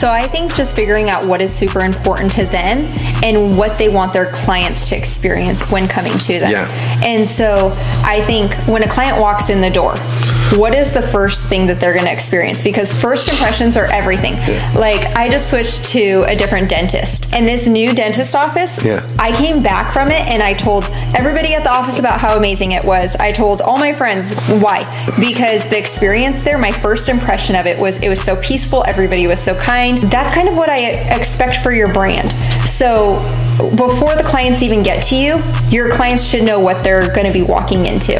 So I think just figuring out what is super important to them and what they want their clients to experience when coming to them. Yeah. And so I think when a client walks in the door, what is the first thing that they're going to experience? Because first impressions are everything. Like I just switched to a different dentist, and this new dentist office, Yeah. I came back from it and I told everybody at the office about how amazing it was. I told all my friends why because the experience there, my first impression of it was it was so peaceful. Everybody was so kind. That's kind of what I expect for your brand. So before the clients even get to you, your clients should know what they're going to be walking into.